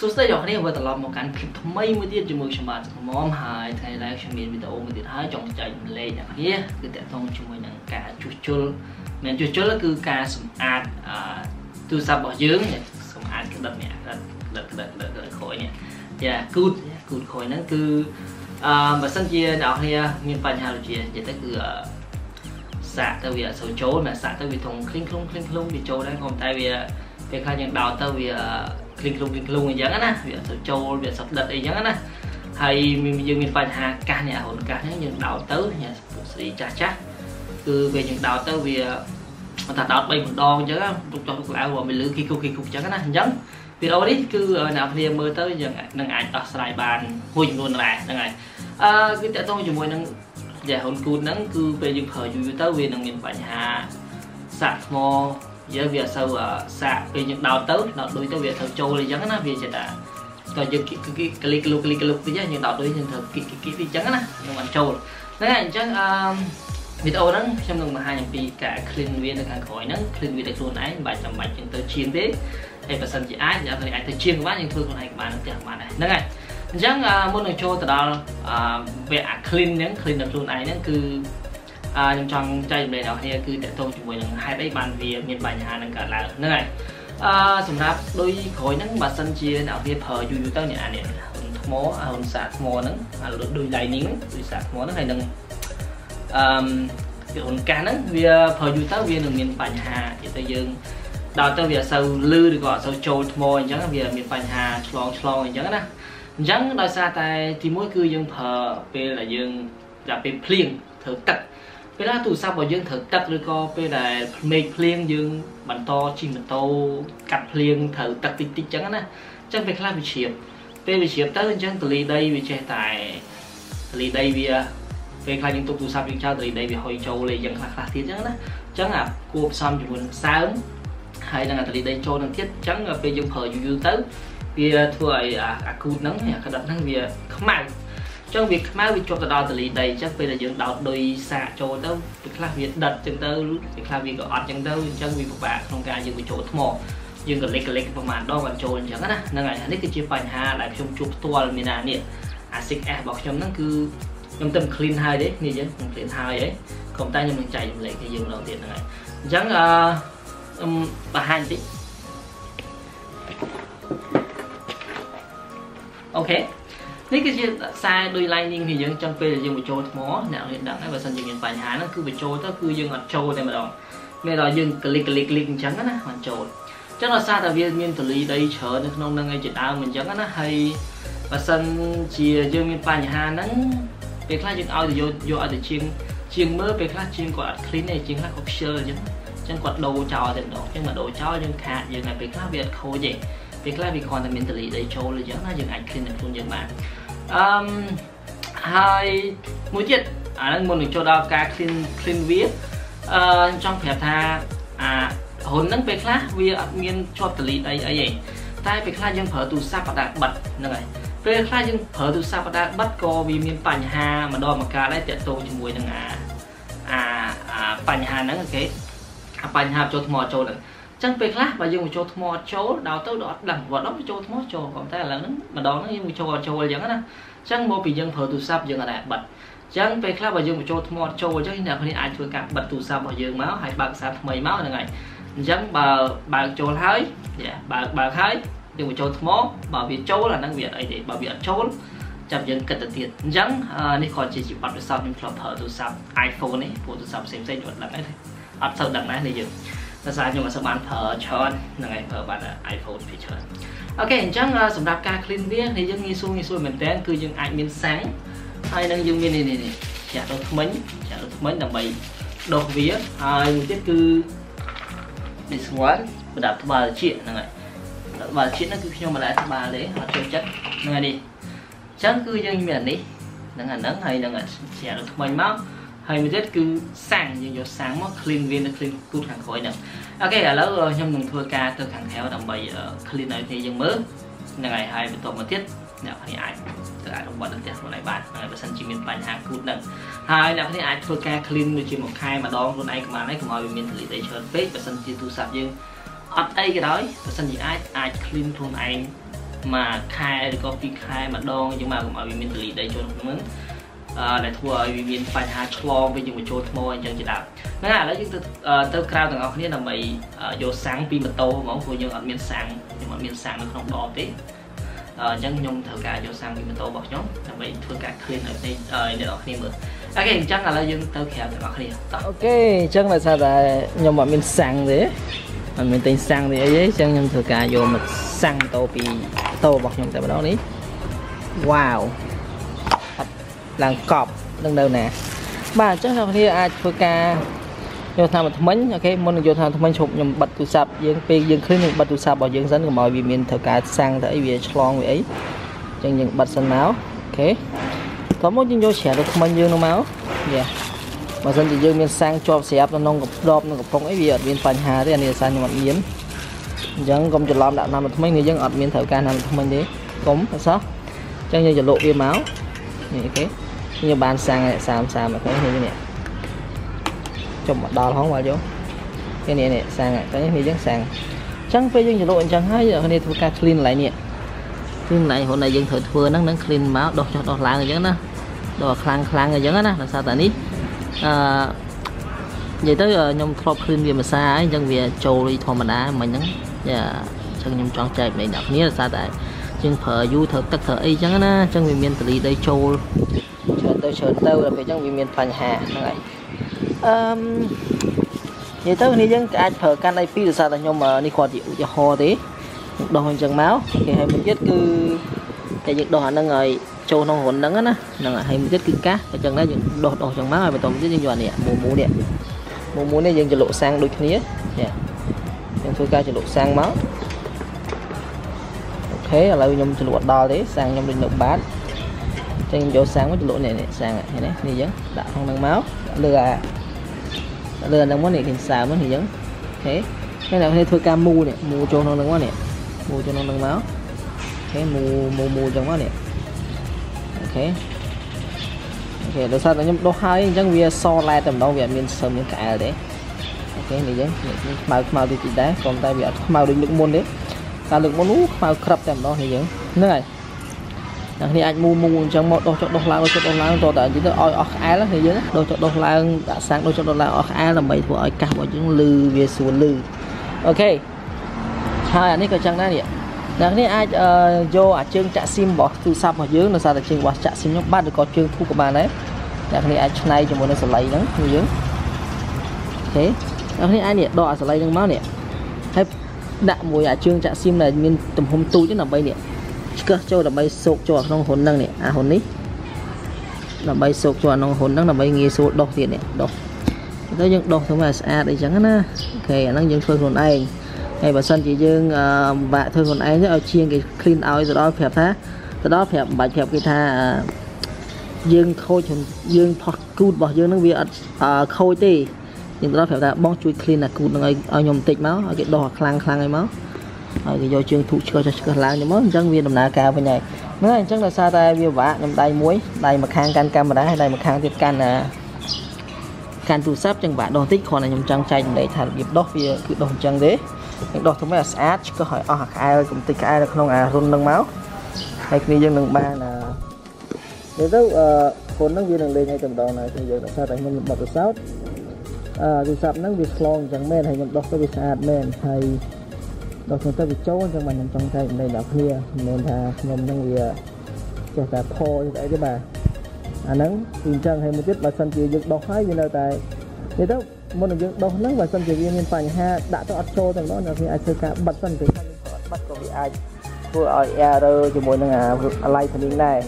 សួស្តីអ្នកនាងវិលត្រឡប់មកកាន់ភាពថ្មីមួយទៀតជាមួយខ្ញុំបាទសំមហើយថ្ងៃឡើងខ្ញុំមានវីដេអូមួយទៀតហើយចង់ចែករំលែកអ្នកនាងគឺតកតងជាមួយនឹងការជួសជុលមិនជួសជុលគឺការសម្អាតទូរស័ព្ទរបស់យើងសម្អាតក្តិតនេះក្តិតក្តិតក្តិតក្តិតក្តិតខ້ອຍនេះយ៉ាគូតគូតខ້ອຍហ្នឹងគឺអឺបើសិនជាអ្នកនាងមានបញ្ហាដូចជានិយាយទៅគឺសាក់ទៅវាអត់សូវចូលមិនសាក់ទៅវាធំឃ្លីងឃ្លុំឃ្លីងឃ្លុំវាចូលដែរក៏តែវាពេលខ្លះយើងដោតទៅវា គ្លីងគ្លុងគ្លីងគ្លុងអញ្ចឹងណាវាទៅចូលវាសឹកដិតអីអញ្ចឹងណាហើយយើងមានបញ្ហាកាសនេះអាហ៊ុនកាសហ្នឹងយើងដោតទៅញ៉ាពុកស្រីចាស់ចាស់គឺពេលយើងដោតទៅវាថាដោត3ម្ដងអញ្ចឹងទុកចុះទុកឡើងវាមិនលឺគីគុកគីគុកអញ្ចឹងណាអញ្ចឹងវីដេអូនេះគឺអ្នកគ្នាមើលទៅយើងនឹងអាចដោះស្រាយបានមួយចំនួនដែរហ្នឹងហើយអឺគឺតកតងជាមួយនឹងយ៉ាហ៊ុនគូតហ្នឹងគឺពេលយើងប្រើយូរទៅវានឹងមានបញ្ហាសាក់ថ្ម យើងវាអត់សូវសាកពេលយើងដោតទៅដោតដូចទៅវាត្រូវចូលអញ្ចឹងណាវាចេះតែក៏យើងគីគីកលីកលុកលីកលុកតិចយើងដោតដូចយើងត្រូវគីគីគីអញ្ចឹងណានឹងមិនចូលហ្នឹងហើយអញ្ចឹងអឺវីដេអូហ្នឹងខ្ញុំនឹងបង្ហាញអំពីការ clean វានៅខាងក្រោយហ្នឹង clean វាដោយខ្លួនឯងមិនបាច់ចាំបាច់យើងទៅជាងទេហើយបើសិនជាអាចយើងអាចទៅជាងក៏បានយើងធ្វើខ្លួនឯងក៏បានទាំងបានដែរហ្នឹងហើយអញ្ចឹងមុននឹងចូលទៅដល់វគ្គអា clean ហ្នឹង clean ដល់ខ្លួនឯងហ្នឹងគឺ ខ្ញុំចង់ចែកម្លែកដល់គ្នាគឺតកតងជាមួយនឹងហេតុអីបានវាមានបញ្ហានឹងកើតឡើងហ្នឹងហើយអឺសម្រាប់ដូចក្រួយហ្នឹងបើសិនជាអ្នកវាប្រើយូរយូរទៅអ្នកអានេះថ្មហ៊ុនសាថ្មហ្នឹងអាដូច lining ដូចសាថ្មហ្នឹងហើយនឹងអឺវាហ៊ុនកាសហ្នឹងវាប្រើយូរទៅវានឹងមានបញ្ហានិយាយទៅយើងដល់ទៅវាអត់សូវលឺឬក៏អត់សូវចូលថ្មអញ្ចឹងវាមានបញ្ហាឆ្លងឆ្លងអញ្ចឹងណាអញ្ចឹងដោយសារតែទីមួយគឺយើងប្រើពេលដែលយើងដល់ពេលភ្លៀងត្រូវទឹក ពេលណាទូរស័ព្ទរបស់យើងត្រូវទឹកឬក៏ពេលដែលមេឃភ្លៀងយើងបន្តជិះម៉ូតូកាត់ភ្លៀងត្រូវទឹកតិចតិចចឹងណាអញ្ចឹងពេលខ្លះវាជ្រាបពេលវាជ្រាបទៅអញ្ចឹងទលីដីវាចេះតែទលីដីវាពេលខ្លះយើងទុកទូរស័ព្ទយើងចោលទលីដីវាហុយចូលលេយ៉ាងខ្លះខ្លះទៀតចឹងណាអញ្ចឹងអាគួបផ្សំជាមួយនឹងសើមហើយនឹងអាទលីដីចូលនឹងទៀតអញ្ចឹងពេលយើងប្រើយូរយូរទៅវាធ្វើឲ្យអាគូតហ្នឹងអាក្តិតហ្នឹងវាខ្មៅ ចឹងវាខ្មៅវាជាប់ទៅដល់ទលីដីអញ្ចឹងពេលដែលយើងដោតដុយសាកចូលទៅពេលខ្លះវាដិតអញ្ចឹងទៅពេលខ្លះវាក៏អត់អញ្ចឹងទៅអញ្ចឹងវាពិបាកក្នុងការយើងបញ្ចូលថ្មយើងក៏លេចក៏លេចប្រហែលដងបញ្ចូលអញ្ចឹងណាហ្នឹងហើយនេះគឺជាបញ្ហាដែលខ្ញុំជួបផ្ទាល់មានណានេះអា 6S របស់ខ្ញុំហ្នឹងគឺខ្ញុំទៅ clean ហើយទេនេះយើងខ្ញុំ clean ហើយហីក្រុមតែខ្ញុំនឹងចែករំលែកឲ្យយើងម្ដងទៀតហ្នឹងហើយអញ្ចឹងអឺខ្ញុំបង្ហាញបន្តិចអូខេ នេះគឺជាខ្សែដូច lining នេះយើងចឹងពេលយើងបញ្ចូលថ្មអ្នករៀនដឹងហើយបើសិនជាមានបញ្ហាហ្នឹងគឺបញ្ចូលទៅគឺយើងអត់ចូលតែម្ដងមានដល់យើងក្លិកក្លិកក្លិកអញ្ចឹងណាមិនចូលអញ្ចឹងដោយសារតែវាមានទលីដីច្រើននៅក្នុងហ្នឹងឯងជាដើមអញ្ចឹងណាហើយបើសិនជាយើងមានបញ្ហាហ្នឹងពេលខ្លះយើងឲ្យទៅយកយកឲ្យទៅជាងជាងមើលពេលខ្លះជាងគាត់អត់ clean ទេជាងខ្លះគាត់ខ្ជិលអញ្ចឹងអញ្ចឹងគាត់ដូរចោលតែម្ដងអញ្ចឹងមកដូរចោលយើងខាតយើងហើយពេលខ្លះវាអត់ខូចទេពេលខ្លះវាគ្រាន់តែមានទលីដីចូលអញ្ចឹងណាយើងអាច clean ខ្លួនយើងបាន អឺហើយមួយទៀតអាហ្នឹងមុននឹងចូលដល់ការ clean clean វាអឺចង់ប្រាប់ថាអាហ៊ុនហ្នឹងពេលខ្លះវាអត់មានជាប់តលីដីអីទេតែពេលខ្លះយើងប្រើទូរស័ព្ទបដាបិទហ្នឹងហើយពេលខ្លះយើងប្រើទូរស័ព្ទបដាបិទក៏វាមានបញ្ហាម្ដងម្កាលដែរតាក់ទងជាមួយនឹងអាអាបញ្ហាហ្នឹងគេអាបញ្ហាចូលថ្មចូលហ្នឹង ចឹងពេលខ្លះបើយើងបញ្ចូលថ្មចូលដល់ទៅដល់អត់ដឹងវត្តដល់បញ្ចូលថ្មចូលក៏តែឥឡូវហ្នឹងម្ដងហ្នឹងយើងបញ្ចូលចូលអញ្ចឹងណាចឹងមកពីយើងប្រើទូរស័ព្ទយើងអត់ដែរបិទចឹងពេលខ្លះបើយើងបញ្ចូលថ្មចូលអញ្ចឹងអ្នកគ្នាអាចធ្វើការបិទទូរស័ព្ទរបស់យើងមកហើយបើកសារថ្មីមកហ្នឹងហើយអញ្ចឹងបើបើកចូលហើយបើកបើកហើយយើងបញ្ចូលថ្មបើវាចូលអាហ្នឹងវាអត់អីទេបើវាអត់ចូលចាប់យើងគិតទៅទៀតអញ្ចឹងនេះក៏ជាជាបទពិសោធន៍ខ្ញុំធ្លាប់ប្រើទូរស័ព្ទ iPhone នេះព្រោះទូរស័ព្ទផ្សេងផ្សេងគាត់ដឹងដែរអត់សូវដឹងដែរនេះយើង ដោយសារខ្ញុំអត់សូវបានប្រើច្រើនហ្នឹងហើយប្រើបាន iPhone ពីច្រើនអូខេអញ្ចឹងសម្រាប់ការ clean វានេះយើងងាយស្រួលងាយស្រួលមែនតើគឺយើងអាចមានសាំងហើយនឹងយើងមាននេះនេះនេះចាក់ដុសថ្មិញចាក់ដុសថ្មិញដើម្បីដុសវាហើយមួយទៀតគឺនេះស្ងាត់ប្រដាប់ត្បាល់ជាហ្នឹងហើយត្បាល់ជាហ្នឹងគឺខ្ញុំមិនដែរត្បាល់ទេអត់ចូលចិត្តហ្នឹងហើយនេះអញ្ចឹងគឺយើងមានអានេះហ្នឹងអាហ្នឹងហើយនឹងចាក់ដុសថ្មិញមក ហើយមួយទៀតគឺសាំងយើងយកសាំងមក clean វានៅ clean គូតខាងក្រោយហ្នឹងអូខេឥឡូវខ្ញុំនឹងធ្វើការទៅខាងក្រៅដើម្បី clean ឲ្យគ្នាយើងមើលហ្នឹងហើយហើយបន្តមកទៀតអ្នកគ្នាអាចទៅអាចរបត់នៅផ្ទះខ្លួនឯងបានហើយបើសិនជាមានបញ្ហាគូតហ្នឹងហើយអ្នកគ្នាអាចធ្វើការ clean ដូចជាមួយខែម្ដងខ្លួនឯងក៏បានដែរកុំឲ្យវាមានទលីដីច្រើនពេកបើសិនជាទូរស័ព្ទយើងអត់អីក៏ដោយបើសិនជាអាចអាច clean ខ្លួនឯងមួយខែឬក៏ពីរខែម្ដងអញ្ចឹងមកកុំឲ្យវាមានទលីដីចូលក្នុងហ្នឹងអឺ ដែលធ្វើឲ្យវាមានបញ្ហាឆ្លងវាយើងបញ្ចូលថ្មអញ្ចឹងជាដើមហ្នឹងហើយឥឡូវយើងទៅទៅក្រៅទាំងអស់គ្នាដើម្បីយកសាំងពីម៉ូតូហ្មងព្រោះយើងអត់មានសាំងខ្ញុំអត់មានសាំងនៅក្នុងដបទេអញ្ចឹងខ្ញុំត្រូវការយកសាំងពីម៉ូតូរបស់ខ្ញុំដើម្បីធ្វើការ clean ឲ្យអ្នកនរគ្នាមើលអូខេអញ្ចឹងឥឡូវយើងទៅក្រៅទាំងអស់គ្នាOK អញ្ចឹងដោយសារតែខ្ញុំអត់មានសាំងទេអត់មានទិញសាំងទេអីទេអញ្ចឹងខ្ញុំធ្វើការយកមកសាំងម៉ូតូពីម៉ូតូរបស់ខ្ញុំតែម្ដងនេះវ៉ាវអត់ ឡើងកប់នឹងនៅណាបាទអញ្ចឹងអ្នកគ្នាអាចធ្វើការយកតាមថ្មិញ OK មុននឹងយកតាមថ្មិញឈប់ខ្ញុំបិទទូរស័ព្ទយើងពេលយើងឃើញយើងបិទទូរស័ព្ទរបស់យើងសិនកុំឲ្យវាមានធ្វើការសាំងទៅអីវាឆ្លងវាអីអញ្ចឹងយើងបិទសិនមកអូខេតោះមកយើងយកច្រាទៅថ្មិញយើងនោះមកយ៉ាបើសិនជាយើងមានសាំងជាប់ស្រាប់នៅក្នុងកដបនៅកំប៉ុងអីវាអត់មានបញ្ហាទេអានេះសាំងខ្ញុំអត់មានអញ្ចឹងកុំច្រឡំដាក់តាមថ្មិញនេះយើងអត់មានត្រូវការតាមថ្មិញទេកុំអត់សោះអញ្ចឹងយើងចលក់វាមកនេះអូខេ ខ្ញុំបានសាំង30 30អូខេនេះចុះមកដល់ហងមកយកនេះនេះនេះសាំងតែនេះយើងសាំងអញ្ចឹងពេលយើងចលក់អញ្ចឹងហើយគ្នាធ្វើការ clean កន្លែងនេះ clean កន្លែងហ៊ុនដែលយើងត្រូវធ្វើហ្នឹងនឹង clean មកដោះចុះដោះឡើងអញ្ចឹងណាដោះខ្លាំងខ្លាំងអញ្ចឹងណាដោយសារតែនេះអឺនិយាយទៅខ្ញុំធ្លាប់ clean វាមួយសាហើយអញ្ចឹងវាចូលធម្មតាមិញហ្នឹងយ៉ាអញ្ចឹងខ្ញុំចង់ចែកអ្នកគ្នាដោយសារតែយើងប្រើយូរត្រូវទឹកត្រូវអីអញ្ចឹងណាអញ្ចឹងវាមានតលីដីចូលច្រើន ទៅច្រើនទៅដល់ពេលអញ្ចឹងវាមានបញ្ហាហ្នឹងហើយអឺនិយាយទៅនេះយើងអាចប្រើកាន់អីពីរដោយសារតែខ្ញុំនេះគាត់ជាឧទាហរណ៍ទេដោះអញ្ចឹងមកគេឲ្យមួយទៀតគឺតែយើងដោះអាហ្នឹងឲ្យចូលក្នុងរុនហ្នឹងណាហ្នឹងហើយមួយទៀតគឺកាសអញ្ចឹងដែរយើងដោះដោះអញ្ចឹងមកហើយបន្តទៀតយើងយកអានេះមូមូនេះមូមូនេះយើងចលក់សាំងដូចគ្នាយើងធ្វើការចលក់សាំងមកអូខេឥឡូវខ្ញុំចលក់ដល់ទេសាំងខ្ញុំដូចនៅបាត ចឹងយកសាំងមកចលក់នេះនេះសាំងនេះនេះយើងដាក់ក្នុងហ្នឹងមកលើអាលើហ្នឹងមកនេះគេសើមកនេះយើង OK ហើយអ្នកនេះធ្វើការមូនេះមូចូលក្នុងហ្នឹងមកនេះមូចូលក្នុងហ្នឹងមក OK មូមូមូចឹងមកនេះ OK OK ដោយសារតែខ្ញុំដុសហើយអញ្ចឹងវាស្អាតតែម្ដងវាអត់មានសើមានក្អែលទេ OK នេះយើងខ្មៅខ្មៅតិចតិចដែរប៉ុន្តែវាអត់ខ្មៅដូចលើកមុនទេតែលើកមុននោះខ្មៅក្របតែម្ដងនេះយើងហ្នឹងហើយ អ្នកនេះអាចមូមូអញ្ចឹងមកដោះចុះដោះឡើងដោះចុះដោះឡើងតតែនិយាយទៅឲ្យអស់ក្អែលនេះយើងដោះចុះដោះឡើងដាក់សាំងដោះចុះដោះឡើងអស់ក្អែលដើម្បីធ្វើឲ្យកាសរបស់យើងលឺវាស្រួលលឺ OK ហើយអានេះក៏ចឹងដែរនេះអ្នកនេះអាចយកអាជើងចាក់ស៊ីមរបស់ទូរស័ព្ទរបស់យើងនៅសារតែជើងរបស់ចាក់ស៊ីមខ្ញុំបាត់ឬក៏ជើងធូរក៏បានដែរអ្នកនេះអាចឆ្នៃជាមួយនឹងសំឡីហ្នឹងគឺយើង OK អ្នកនេះអាចនេះដកអាសំឡីហ្នឹងមកនេះហើយដាក់មួយអាជើងចាក់ស៊ីមដែលមានទំហំទូចហ្នឹងដើម្បីនេះ ឆ្កឹះចូលដើម្បីសោកចូលក្នុងហ៊ុនហ្នឹងនេះអាហ៊ុននេះដើម្បីសោកចូលក្នុងហ៊ុនហ្នឹងដើម្បីងាយស្រួលដោះទៀតនេះដោះទៅយើងដោះធ្វើឲ្យស្អាតអីចឹងណាអូខេអាហ្នឹងយើងធ្វើខ្លួនឯងហើយបើសិនជាយើងពិបាកធ្វើខ្លួនឯងទៅឲ្យជាងគេ clean ឲ្យទៅដល់ប្រាប់ថាទៅដល់ប្រាប់មិនបាច់ប្រាប់គេថាយើងខូចយើងផុសគូតរបស់យើងហ្នឹងវាអត់ខូចទេយើងទៅដល់ប្រាប់ថាបងជួយ clean អាគូតហ្នឹងឲ្យឲ្យខ្ញុំបន្តិចមកឲ្យគេដោះខ្លាំងខ្លាំងឲ្យមក ហើយគេយកជើងធូបឆ្កឹះឆ្កឹះឡើងនេះមកអញ្ចឹងវាដំណើរការវិញហើយហ្នឹងហើយអញ្ចឹងដោយសារតែវាពិបាកខ្ញុំដៃមួយដៃមួយខាងកាន់កាមេរ៉ាហើយដៃមួយខាងទៀតកាន់កាន់ទូរស័ព្ទចឹងបាក់ដោះតិចគ្រាន់តែខ្ញុំចង់ចែកម្លែកថារបៀបដោះវាគឺដោះអញ្ចឹងទេយើងដោះទៅឲ្យស្អាតឆ្កឹះឲ្យអស់អាក្អែលកំតិចក្អែលនៅក្នុងអារុននឹងមកហើយគ្នាយើងនឹងបានអឺនិយាយទៅអឺកូនហ្នឹងវានឹងលេងឲ្យតែម្ដងណាគឺយើងដោយសារតែខ្ញុំបត់ទៅសោតអឺទូរស័ព្ទហ្នឹងវាឆ្លងអញ្ចឹងមែនហើយខ្ញុំដោះទៅវាស្អាតមែនហើយ ដល់ទៅវាចូលអញ្ចឹងបាទខ្ញុំចង់ចែកម្លែកដល់គ្នាមិនមែនថាខ្ញុំនឹងវាចេះតែផអីទេបាទអាហ្នឹងគឺអញ្ចឹងហើយមួយទៀតបើសិនជាយើងដោះហើយវានៅតែនិយាយទៅមុននឹងយើងដោះហ្នឹងបើសិនជាវាមានបញ្ហាដាក់ទៅអត់ចូលទាំងនោះអ្នកវាអាចធ្វើការបិទសិនពេលអត់បិទក៏វាអាចធ្វើឲ្យ error ជាមួយនឹងអា lightning ដែរ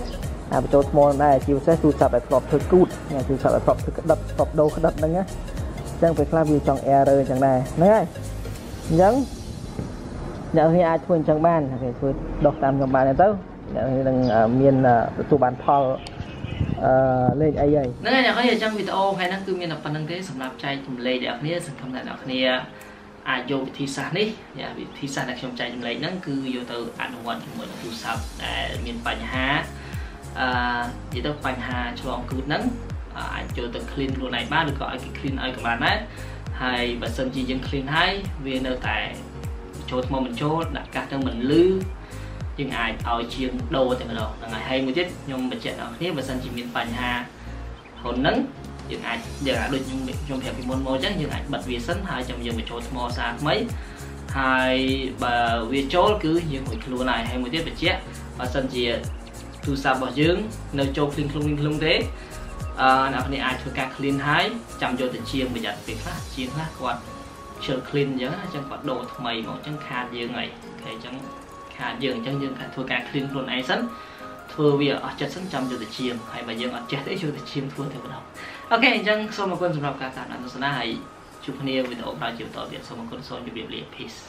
អាបញ្ចូលថ្មដែរជាពិសេសទូរស័ព្ទដែលធ្លាប់ធ្វើគូតទូរស័ព្ទដែលធ្លាប់ធ្វើក្តិតធ្លាប់ដូរក្តិតហ្នឹងណាអញ្ចឹងពេលខ្លះវាចង់ error អញ្ចឹងដែរហ្នឹងហើយអញ្ចឹង អ្នកនេះអាចធ្វើអញ្ចឹងបានគេធ្វើដោះតាមខ្ញុំបានទៅអ្នកនេះនឹងមានទទួលបានផលអឺលេខអីហើយហ្នឹងហើយអ្នកនរអញ្ចឹងវីដេអូថ្ងៃហ្នឹងគឺមានតែប៉ុណ្្នឹងទេសម្រាប់ចែកចម្លែកអ្នកគ្នាសង្ឃឹមថាអ្នកគ្នាអាចយកវិធីសាស្ត្រនេះវិធីសាស្ត្រដែលខ្ញុំចែកចម្លែកហ្នឹងគឺយកទៅអនុវត្តជាមួយនឹងទូរស័ព្ទដែលមានបញ្ហាអឺនិយាយទៅបញ្ហាឆ្លងគ្រោះហ្នឹងអាចចូលទៅ clean ខ្លួនឯងបានឬក៏ឲ្យគេ clean ឲ្យក៏បានដែរហើយបើសិនជាយើង clean ហើយវានៅតែ ចូលថ្មមិនចូលដាក់កាសទៅមិនលឺអយើងអាចឲ្យជាងដូរតែម្ដងហ្នឹងហើយហើយមួយទៀតខ្ញុំបញ្ជាក់ដល់គ្នាបើសិនជាមានបញ្ហាហ៊ុនហ្នឹងយើងអាចយើងអាចដូចខ្ញុំខ្ញុំប្រាប់ពីមុនមកអញ្ចឹងយើងអាចបិទវាសិនហើយចាំយើងបញ្ចូលថ្មសាថ្មីហើយបើវាចូលគឺយើងរួចខ្លួនហើយហើយមួយទៀតបញ្ជាក់បើសិនជាទូរស័ព្ទរបស់យើងនៅចូល clean ខ្លួន clean ខ្លួនទេអឺអ្នកគ្នាអាចធ្វើការ clean ហើយចាំយកទៅជាងប្រយ័ត្នពេលខ្លះជាងខ្លះគាត់ ជិល clean អញ្ចឹងអញ្ចឹងគាត់ដូរថ្មីមកអញ្ចឹងខាតយើងហើយអូខេអញ្ចឹងខាតយើងអញ្ចឹងយើងធ្វើការ clean ខ្លួនឯងសិនធ្វើវាអស់ចិត្តសិនចាំយកទៅជាងហើយបើយើងអត់ចេះទេយកទៅជាងធ្វើតែម្ដងអូខេអញ្ចឹងសូមអរគុណសម្រាប់ការតាមដានទស្សនាហើយជួបគ្នាវីដេអូក្រោយជាបន្តទៀតសូមអរគុណសូមជម្រាបលា peace